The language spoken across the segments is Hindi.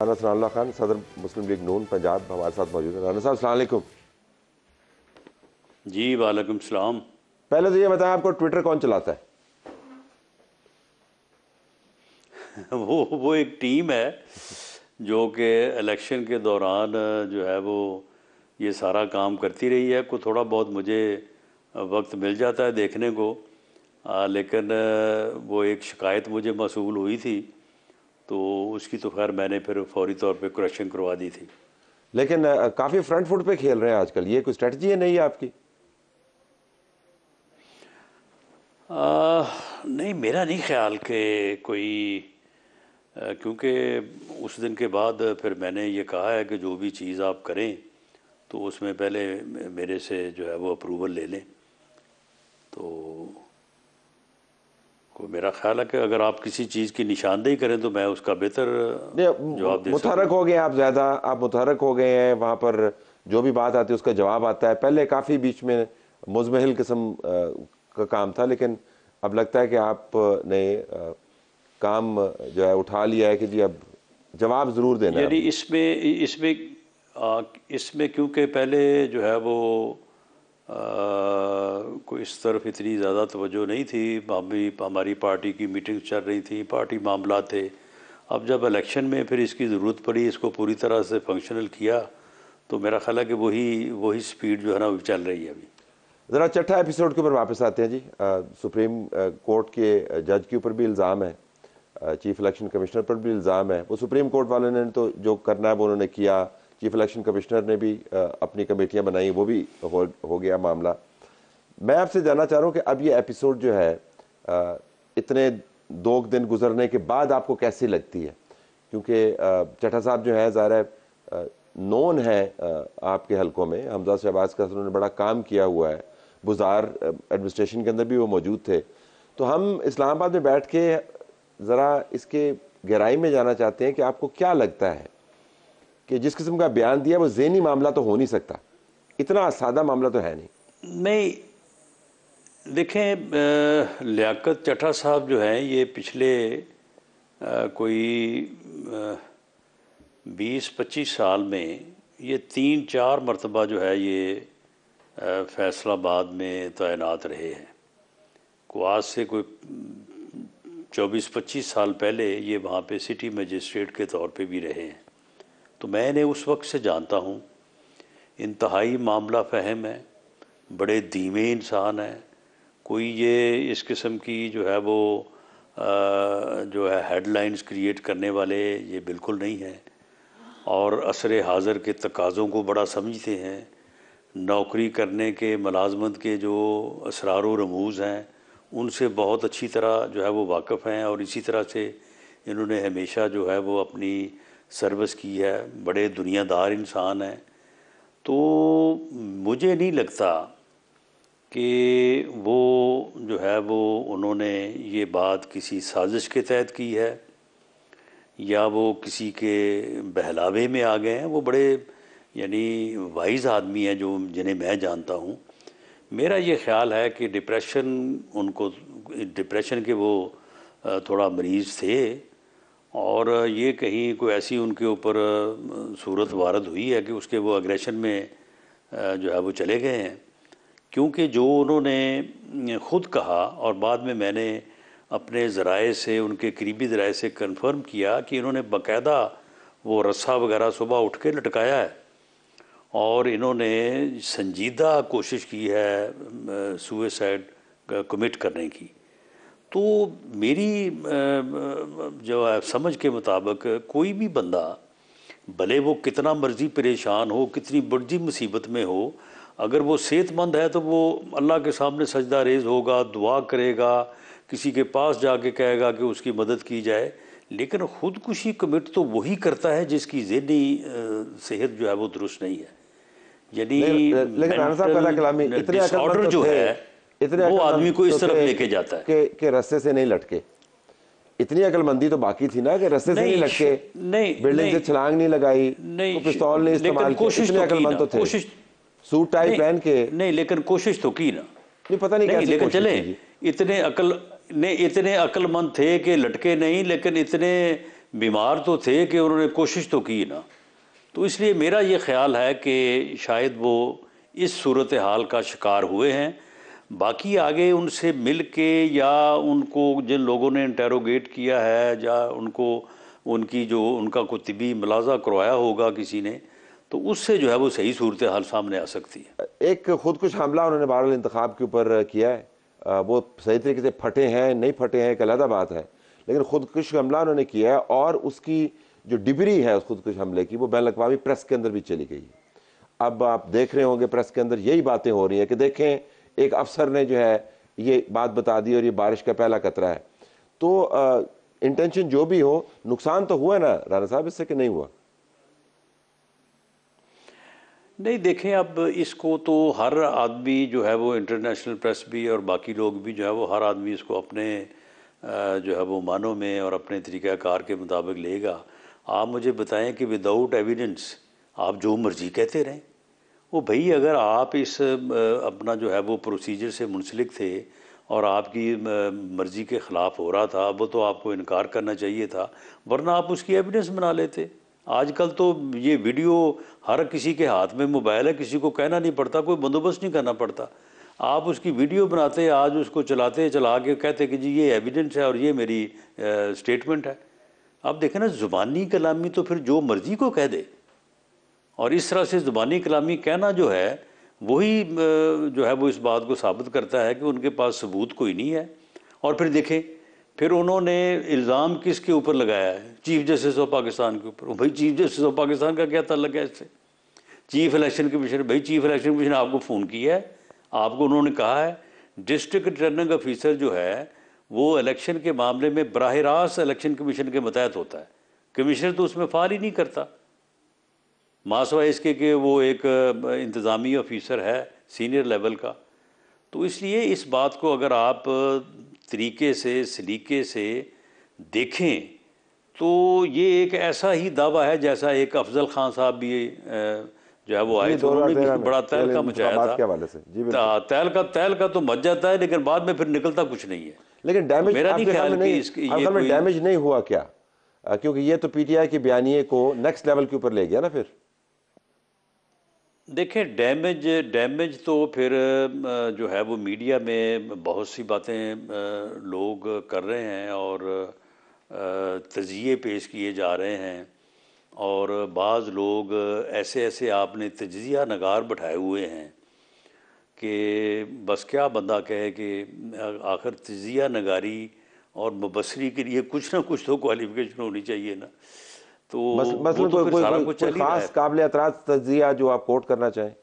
राना सनाल्ला खान सदर मुस्लिम लीग नून पंजाब हमारे साथ मौजूद है। राना साहब सलामकुम जी वालेकुम सलाम। पहले तो ये बताएँ आपको ट्विटर कौन चलाता है? वो वो एक टीम है जो कि इलेक्शन के दौरान जो है वो ये सारा काम करती रही है। को थोड़ा बहुत मुझे वक्त मिल जाता है देखने को आ, लेकिन वो एक शिकायत मुझे मसूल हुई थी तो उसकी तो खैर मैंने फिर फौरी तौर पे करेक्शन करवा दी थी। लेकिन काफ़ी फ्रंट फुट पे खेल रहे हैं आजकल। ये कोई स्ट्रेटजी है नहीं आपकी? आ, नहीं मेरा नहीं ख्याल कि कोई क्योंकि उस दिन के बाद फिर मैंने ये कहा है कि जो भी चीज़ आप करें तो उसमें पहले मेरे से जो है वो अप्रूवल ले लें। तो को मेरा ख्याल है कि अगर आप किसी चीज़ की निशानदेही करें तो मैं उसका बेहतर जवाब दे मुतहरक हो गए आप ज़्यादा। आप मुतहरक हो गए हैं वहाँ पर जो भी बात आती है उसका जवाब आता है। पहले काफ़ी बीच में मुजमहल किस्म का काम था लेकिन अब लगता है कि आप ने काम जो है उठा लिया है कि जी अब जवाब ज़रूर देना यानी इसमें इसमें इसमें क्योंकि पहले जो है वो कोई इस तरफ़ इतनी ज़्यादा तवज्जो नहीं थी। भी हमारी पार्टी की मीटिंग चल रही थी पार्टी मामला थे। अब जब इलेक्शन में फिर इसकी ज़रूरत पड़ी इसको पूरी तरह से फंक्शनल किया तो मेरा ख्याल है कि वही वही स्पीड जो है ना वो चल रही है अभी। ज़रा छठा एपिसोड के ऊपर वापस आते हैं जी। आ, सुप्रीम कोर्ट के जज के ऊपर भी इल्ज़ाम है। चीफ इलेक्शन कमिश्नर पर भी इल्ज़ाम है। वो सुप्रीम कोर्ट वालों ने तो जो करना है वो उन्होंने किया। चीफ इलेक्शन कमिश्नर ने भी अपनी कमेटियाँ बनाई वो भी हो, हो गया मामला। मैं आपसे जानना चाह रहा हूँ कि अब ये एपिसोड जो है इतने दो दिन गुजरने के बाद आपको कैसी लगती है? क्योंकि चटा साहब जो है ज़ाहिर है नोन है आपके हलकों में। हमजा शहबाज का उन्होंने बड़ा काम किया हुआ है। बुजार एडमिनिस्ट्रेशन के अंदर भी वो मौजूद थे। तो हम इस्लामाबाद में बैठ के ज़रा इसके गहराई में जाना चाहते हैं कि आपको क्या लगता है? कि जिस किस्म का बयान दिया वो जहनी मामला तो हो नहीं सकता। इतना सादा मामला तो है नहीं। नहीं देखें लियाकत चटा साहब जो हैं ये पिछले आ, कोई बीस पच्चीस साल में ये तीन चार मरतबा जो है ये फैसलाबाद में तैनात रहे हैं। को आज से कोई चौबीस पच्चीस साल पहले ये वहाँ पे सिटी मजिस्ट्रेट के तौर पे भी रहे हैं। तो मैंने उस वक्त से जानता हूँ इंतहाई मामला फ़हम है बड़े धीमे इंसान हैं कोई ये इस किस्म की जो है वो आ, जो है हेडलाइंस क्रिएट करने वाले ये बिल्कुल नहीं हैं। और असर हाज़र के तकाज़ों को बड़ा समझते हैं नौकरी करने के मलाजमत के जो असरार रमूज़ हैं उनसे बहुत अच्छी तरह जो है वो वाकफ़ हैं और इसी तरह से इन्होंने हमेशा जो है वो अपनी सर्विस की है, बड़े दुनियादार इंसान हैं। तो मुझे नहीं लगता कि वो जो है, वो उन्होंने ये बात किसी साजिश के तहत की है, या वो किसी के बहलावे में आ गए हैं। वो बड़े, यानी वाइज आदमी हैं जो, जिन्हें मैं जानता हूँ। मेरा ये ख्याल है कि डिप्रेशन उनको डिप्रेशन के वो थोड़ा मरीज़ थे। और ये कहीं कोई ऐसी उनके ऊपर सूरत वारद हुई है कि उसके वो अग्रेशन में जो है वो चले गए हैं? क्योंकि जो उन्होंने ख़ुद कहा और बाद में मैंने अपने ज़राए से, उनके करीबी ज़राए से कंफर्म किया कि इन्होंने बाकायदा वो रस्सा वगैरह सुबह उठ के लटकाया है। और इन्होंने संजीदा कोशिश की है सुसाइड कमिट करने की। तो मेरी जो है समझ के मुताबिक कोई भी बंदा भले वो कितना मर्ज़ी परेशान हो कितनी बड़ी मुसीबत में हो अगर वो सेहतमंद है तो वो अल्लाह के सामने सजदा रेज होगा दुआ करेगा किसी के पास जाके कहेगा कि उसकी मदद की जाए। लेकिन ख़ुदकुशी कमिट तो वही करता है जिसकी जहनी सेहत जो है वो दुरुस्त नहीं है। यानी तो जो है इतने वो आदमी को इस तो तरफ़ लेके जाता है। कि कि रस्ते से नहीं लटके। इतनी अकलमंदी तो बाकी थी ना कि रस्ते से नहीं लटके। नहीं बिल्डिंग से छलांग नहीं लगाई नहीं तो पिस्तौल नहीं इस्तेमाल कोशिश तो अकलमंद तो थे। कोशिश सूट टाई पहन के नहीं लेकिन कोशिश तो की ना। नहीं पता नहीं कैसे लेकिन चले इतने अकल ने इतने अकलमंद थे कि लटके नहीं लेकिन इतने बीमार तो थे कि उन्होंने कोशिश तो की ना। तो इसलिए मेरा ये ख्याल है कि शायद वो इस सूरत हाल का शिकार हुए हैं। बाकी आगे उनसे मिल के या उनको जिन लोगों ने इंटेरोगेट किया है या उनको, उनकी जो, उनका कोई तबी मुलाजा करवाया होगा किसी ने तो उससे जो है वो सही सूरत हाल सामने आ सकती है। एक खुदकुश हमला उन्होंने बहरहाल इंतखाब के ऊपर किया है। वो सही तरीके से फटे हैं, नहीं फटे हैं, एक अलहदा बात है। लेकिन खुदकुश हमला उन्होंने किया है और उसकी जो डिबरी है उस खुदकुश हमले की, वो बैन अवी प्रेस के अंदर भी चली गई है। अब आप देख रहे होंगे प्रेस के अंदर यही बातें हो रही हैं कि देखें एक अफसर ने जो है ये बात बता दी और ये बारिश का पहला कतरा है। तो इंटेंशन जो भी हो, नुकसान तो हुआ ना? राना साहब, इससे कि नहीं हुआ? नहीं, देखें, अब इसको तो हर आदमी जो है वो इंटरनेशनल प्रेस भी और बाकी लोग भी जो है वो हर आदमी इसको अपने जो है वो मानों में और अपने तरीक़ाकार के मुताबिक लेगा। आप मुझे बताएँ कि विदाउट एविडेंस आप जो मर्ज़ी कहते रहें। वो भाई, अगर आप इस अपना जो है वो प्रोसीजर से मुंसलिक थे और आपकी मर्ज़ी के ख़िलाफ़ हो रहा था, वो तो आपको इनकार करना चाहिए था, वरना आप उसकी एविडेंस बना लेते। आजकल तो ये वीडियो हर किसी के हाथ में मोबाइल है, किसी को कहना नहीं पड़ता, कोई बंदोबस्त नहीं करना पड़ता। आप उसकी वीडियो बनाते, आज उसको चलाते, चला के कहते कि जी, ये एविडेंस है और ये मेरी स्टेटमेंट है। अब देखें ना, ज़ुबानी कलामी तो फिर जो मर्ज़ी को कह दे। और इस तरह से ज़ुबानी कलामी कहना जो है, वही जो है वो इस बात को साबित करता है कि उनके पास सबूत कोई नहीं है। और फिर देखें, फिर उन्होंने इल्ज़ाम किसके ऊपर लगाया है? चीफ जस्टिस ऑफ़ पाकिस्तान के ऊपर। भाई, चीफ जस्टिस ऑफ़ पाकिस्तान का क्या तल्लक है इससे? चीफ इलेक्शन कमीशन, भाई, चीफ इलेक्शन कमीशन आपको फ़ोन किया है? आपको उन्होंने कहा है, डिस्ट्रिक्ट रिटर्निंग ऑफिसर जो है, वो इलेक्शन के मामले में बरह रास्त इलेक्शन कमीशन के मतहत होता है। कमिश्नर तो उसमें फाल ही नहीं करता। मासवा इसके कि वो एक इंतज़ामी ऑफिसर है सीनियर लेवल का। तो इसलिए इस बात को अगर आप तरीके से सलीके से देखें तो ये एक ऐसा ही दावा है जैसा एक अफजल खान साहब भी जो है वो आए थे। उन्होंने बड़ा तैल का मचाया था। तैल का तैल का तो मच जाता है लेकिन बाद में फिर निकलता कुछ नहीं है। लेकिन डैमेज मेरा नहीं ख्याल डैमेज नहीं हुआ क्या? क्योंकि ये तो पीटीआई के बयानिए को नेक्स्ट लेवल के ऊपर ले गया ना फिर। देखें डैमेज डैमेज तो फिर जो है वो मीडिया में बहुत सी बातें लोग कर रहे हैं और तजिए पेश किए जा रहे हैं। और बाज़ लोग ऐसे ऐसे आपने तजिया नगार बैठाए हुए हैं कि बस क्या बंदा कहे कि आखिर तजिया नगारी और मुबसरी के लिए कुछ ना कुछ तो क्वालिफिकेशन होनी चाहिए ना। तो मसलन तो कोई, कोई, कोई, कोई खास काबिल एतराज़ तजिया जो आप कोट करना चाहें।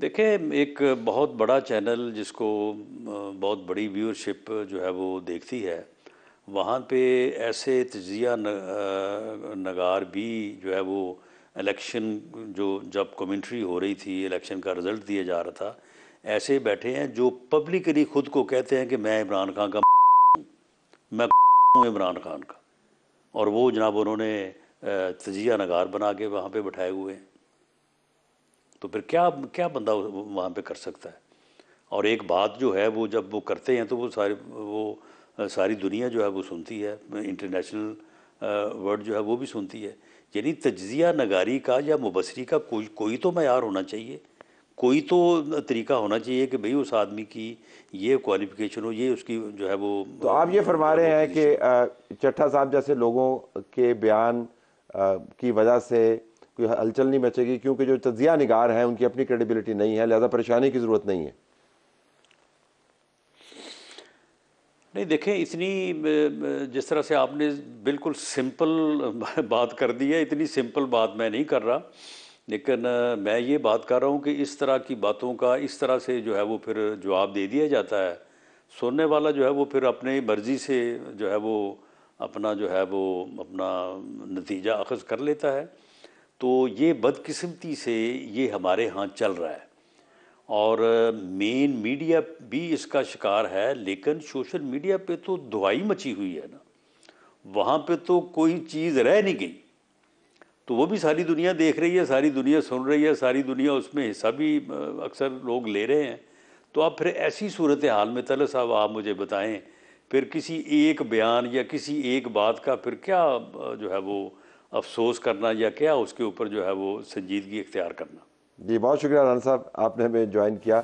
देखें एक बहुत बड़ा चैनल जिसको बहुत बड़ी व्यूअरशिप जो है वो देखती है वहाँ पे ऐसे तजिया नगार भी जो है वो इलेक्शन जो जब कमेंट्री हो रही थी इलेक्शन का रिज़ल्ट दिया जा रहा था ऐसे बैठे हैं जो पब्लिकली ख़ुद को कहते हैं कि मैं इमरान खान का मैं इमरान खान का। और वो जनाब उन्होंने तजिया नगार बना के वहाँ पे बैठाए हुए हैं। तो फिर क्या क्या बंदा वहाँ पे कर सकता है? और एक बात जो है, वो जब वो करते हैं तो वो सारी वो सारी दुनिया जो है, वो सुनती है। इंटरनेशनल वर्ड जो है, वो भी सुनती है। यानी तजिया नगारी का या मुबसरी का कोई कोई तो मैार होना चाहिए। कोई तो तरीका होना चाहिए कि भाई उस आदमी की ये क्वालिफिकेशन हो ये उसकी जो है वो तो आप ये फरमा रहे हैं कि चट्ठा साहब जैसे लोगों के बयान की वजह से कोई हलचल नहीं मचेगी क्योंकि जो तजिया निगार हैं उनकी अपनी क्रेडिबिलिटी नहीं है लिहाजा परेशानी की ज़रूरत नहीं है। नहीं देखें इतनी जिस तरह से आपने बिल्कुल सिंपल बात कर दी है इतनी सिंपल बात मैं नहीं कर रहा। लेकिन मैं ये बात कर रहा हूँ कि इस तरह की बातों का, इस तरह से जो है वो फिर जवाब दे दिया जाता है। सुनने वाला जो है वो फिर अपने मर्ज़ी से जो है वो अपना जो है वो अपना नतीजा अखज़ कर लेता है। तो ये बदकिस्मती से ये हमारे यहाँ चल रहा है। और मेन मीडिया भी इसका शिकार है, लेकिन सोशल मीडिया पे तो दुआई मची हुई है ना। वहाँ पे तो कोई चीज़ रह नहीं गई। तो वो भी सारी दुनिया देख रही है, सारी दुनिया सुन रही है, सारी दुनिया उसमें हिस्सा भी अक्सर लोग ले रहे हैं। तो आप फिर ऐसी सूरत हाल में तल साहब, आप मुझे बताएँ, फिर किसी एक बयान या किसी एक बात का फिर क्या जो है वो अफसोस करना या क्या उसके ऊपर जो है वो संजीदगी इख्तियार करना? जी, बहुत शुक्रिया साहब, आपने हमें ज्वाइन किया।